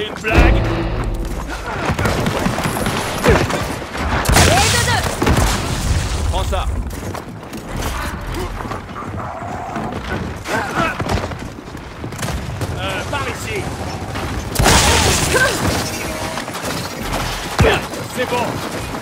Une blague. Prends ça. Euh, par ici. C'est bon.